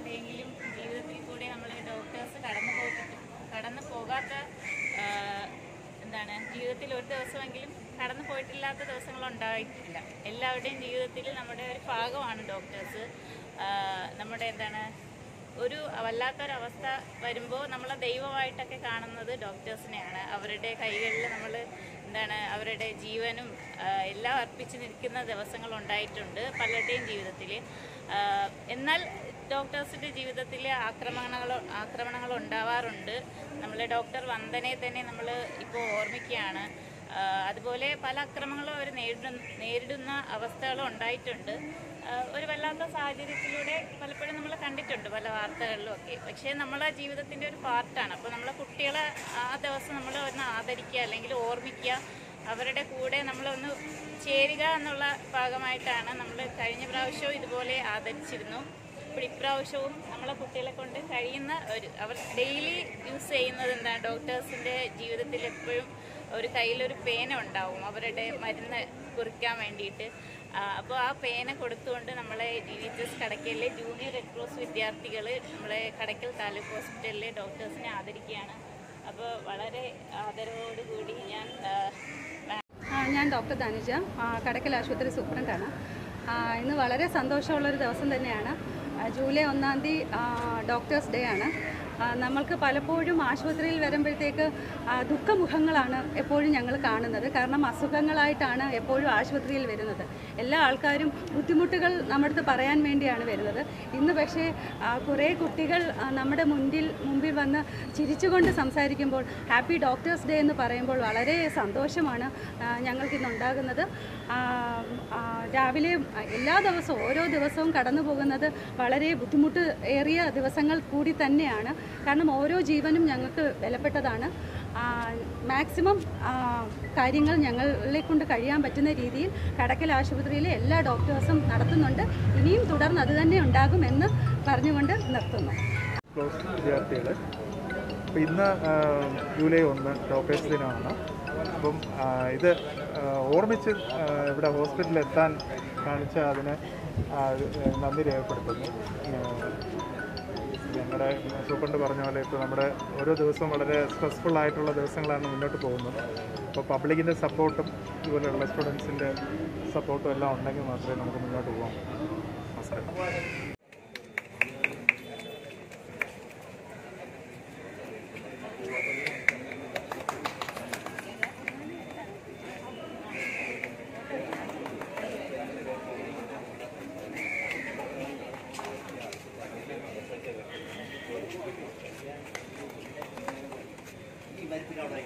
കണ്ടെങ്കിലും ജീവിതത്തിൽ കൂടെ നമ്മൾ ഡോക്ടേഴ്സ് കടന്നു പോയിട്ട് കടന്നു പോകാത്ത എന്താണ് ജീവിതത്തിൽ ഒരു ദിവസമെങ്കിലും കടന്നു പോയിട്ടില്ലാത്ത ദിവസങ്ങൾ ഉണ്ടായിട്ടില്ല എല്ലാവരുടെയും ജീവിതത്തിൽ നമ്മുടെ ഒരു ഭാഗമാണ് ഡോക്ടേഴ്സ് നമ്മുടെ എന്താണ് ഒരു വല്ലാത്തൊരവസ്ഥ വരുമ്പോൾ നമ്മളെ ദൈവമായിട്ടൊക്കെ കാണുന്നത് ഡോക്ടേഴ്സിനെയാണ് അവരുടെ കൈകളിൽ നമ്മൾ എന്താണ് അവരുടെ ജീവനും എല്ലാം അർപ്പിച്ച് നിൽക്കുന്ന ദിവസങ്ങൾ ഉണ്ടായിട്ടുണ്ട് പലരുടെയും ജീവിതത്തിൽ എന്നാൽ ഡോക്ടേഴ്സിന്റെ ജീവിതത്തിൽ ആക്രമണങ്ങൾ ആക്രമണങ്ങൾ ഉണ്ടാവാറുണ്ട്. നമ്മൾ ഡോക്ടർ വന്ദനെ തന്നെ നമ്മൾ ഇപ്പോൾ ഓർമ്മിക്കുകയാണ്. അതുപോലെ പല അക്രമങ്ങളും അവർ നേരിടുന്ന നേരിടുന്ന അവസ്ഥകളും ഉണ്ടായിട്ടുണ്ട്. ഒരു വല്ലാത്ത സാഹചര്യത്തിലൂടെ പലപ്പോഴും നമ്മൾ കണ്ടിട്ടുണ്ട് പല വാർത്തകളിലും ഒക്കെ. പക്ഷേ നമ്മളെ ജീവിതത്തിന്റെ ഒരു പാർട്ടാണ്. അപ്പോൾ നമ്മളെ കുട്ടികളെ ആ ദിവസം നമ്മൾ ഒന്ന് ആദരിക്കുക അല്ലെങ്കിൽ ഓർമ്മിക്കുക അവരുടെ കൂടെ നമ്മളൊന്ന് ചേരുക എന്നുള്ള ഭാഗമായിട്ടാണ് നമ്മൾ കഴിഞ്ഞ പ്രാവശ്യവും ഇതുപോലെ ആദരിച്ചിരുന്നു. അപ്പോൾ ഇപ്രാവശ്യവും നമ്മളെ കുട്ടികളെ കൊണ്ട് കഴിയുന്ന ഒരു അവർ ഡെയിലി യൂസ് ചെയ്യുന്നത് എന്താ? ഡോക്ടേഴ്സിന്റെ ജീവിതത്തിൽ എപ്പോഴും ഒരു കയ്യിലൊരു പേന ഉണ്ടാവും. അവരുടെ മരുന്ന് കുറിക്കാൻ വേണ്ടിയിട്ട്. അപ്പോൾ ആ പേന കൊടുത്തുകൊണ്ട് നമ്മളെ ഡി വി എച്ച് എസ് കടക്കലിലെ ജൂനിയർ റെഡ് ക്രോസ് വിദ്യാർത്ഥികൾ നമ്മളെ കടക്കൽ താലൂക്ക് ഹോസ്പിറ്റലിലെ ഡോക്ടേഴ്സിനെ ആദരിക്കുകയാണ്. അപ്പോൾ വളരെ ആദരവോടുകൂടി ഞാൻ ഞാൻ ഡോക്ടർ ധനുജ. കടക്കൽ ആശുപത്രി സൂപ്രണ്ടാണ്. ഇന്ന് വളരെ സന്തോഷമുള്ളൊരു ദിവസം തന്നെയാണ്. ജൂലൈ ഒന്നാം തീയതി ഡോക്ടേഴ്സ് ഡേ ആണ്. നമ്മൾക്ക് പലപ്പോഴും ആശുപത്രിയിൽ വരുമ്പോഴത്തേക്ക് ദുഃഖമുഖങ്ങളാണ് എപ്പോഴും ഞങ്ങൾ കാണുന്നത്. കാരണം അസുഖങ്ങളായിട്ടാണ് എപ്പോഴും ആശുപത്രിയിൽ വരുന്നത്. എല്ലാ ആൾക്കാരും ബുദ്ധിമുട്ടുകൾ നമ്മുടെ അടുത്ത് പറയാൻ വേണ്ടിയാണ് വരുന്നത്. ഇന്ന് പക്ഷേ കുറേ കുട്ടികൾ നമ്മുടെ മുൻപിൽ മുമ്പിൽ വന്ന് ചിരിച്ചുകൊണ്ട് സംസാരിക്കുമ്പോൾ ഹാപ്പി ഡോക്ടേഴ്സ് ഡേ എന്ന് പറയുമ്പോൾ വളരെ സന്തോഷമാണ് ഞങ്ങൾക്കിന്നുണ്ടാകുന്നത് രാവിലെ എല്ലാ ദിവസവും ഓരോ ദിവസവും കടന്നു പോകുന്നത് വളരെ ബുദ്ധിമുട്ട് ഏറിയ ദിവസങ്ങൾ കൂടി തന്നെയാണ്. കാരണം ഓരോ ജീവനും ഞങ്ങൾക്ക് വിലപ്പെട്ടതാണ്. മാക്സിമം കാര്യങ്ങൾ ഞങ്ങളെ കൊണ്ട് കഴിയാൻ പറ്റുന്ന രീതിയിൽ കടക്കൽ ആശുപത്രിയിലെ എല്ലാ ഡോക്ടേഴ്സും നടത്തുന്നുണ്ട്. ഇനിയും തുടർന്ന് അത് തന്നെ ഉണ്ടാകുമെന്ന് പറഞ്ഞുകൊണ്ട് നിർത്തുന്നു. അപ്പോൾ ഇന്ന് ജൂലൈ ഒന്ന് ഡോക്ടേഴ്സ് ദിനമാണ്. അപ്പം ഇത് ഓർമ്മിച്ച് ഇവിടെ ഹോസ്പിറ്റലിൽ എത്താൻ കാണിച്ച അതിന് നന്ദി രേഖപ്പെടുത്തുന്നു. ഞങ്ങളുടെ സൂപ്രണ്ട് പറഞ്ഞ പോലെ ഇപ്പോൾ നമ്മുടെ ഓരോ ദിവസവും വളരെ സ്ട്രെസ്ഫുൾ ആയിട്ടുള്ള ദിവസങ്ങളാണ് മുന്നോട്ട് പോകുന്നത്. അപ്പോൾ പബ്ലിക്കിന്റെ സപ്പോർട്ടും ഇതുപോലെയുള്ള സ്റ്റുഡൻസിന്റെ സപ്പോർട്ടും എല്ലാം ഉണ്ടെങ്കിൽ മാത്രമേ നമുക്ക് മുന്നോട്ട് പോകാം നമസ്കാരം ആയിരിക്കില്ല അവിടെ